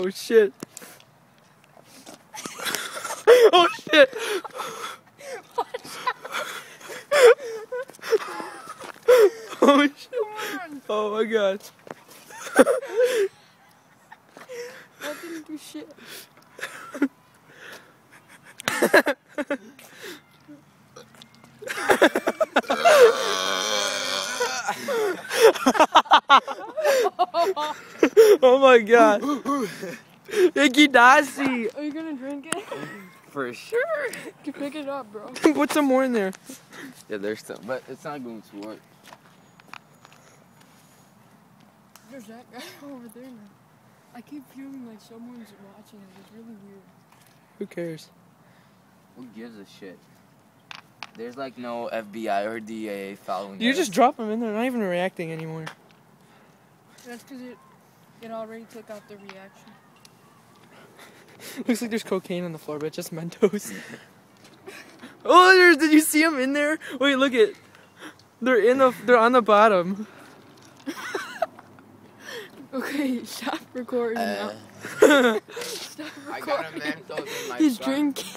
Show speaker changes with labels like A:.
A: Oh shit. oh shit. oh shit. Oh my god.
B: I didn't do shit.
A: Oh my god. Icky Dasi.
B: Are you gonna drink it?
C: For sure.
B: You pick it up, bro.
A: Put some more in there.
C: Yeah, there's some, but it's not going to work.
B: There's that guy over there now. I keep feeling like someone's watching us. It's really weird.
A: Who cares?
C: Who gives a shit? There's like no FBI or DEA following
A: You
C: us.
A: just drop them in there, not even reacting anymore.
B: That's because it, it already took out the reaction.
A: Looks like there's cocaine on the floor, but just Mentos. oh, there's, did you see them in there? Wait, look it. They're in the. They're on the bottom.
B: Okay, stop recording
C: Uh,
B: now. Stop
C: I
B: recording.
C: got a Mentos in my
B: He's
C: trunk.
B: drinking.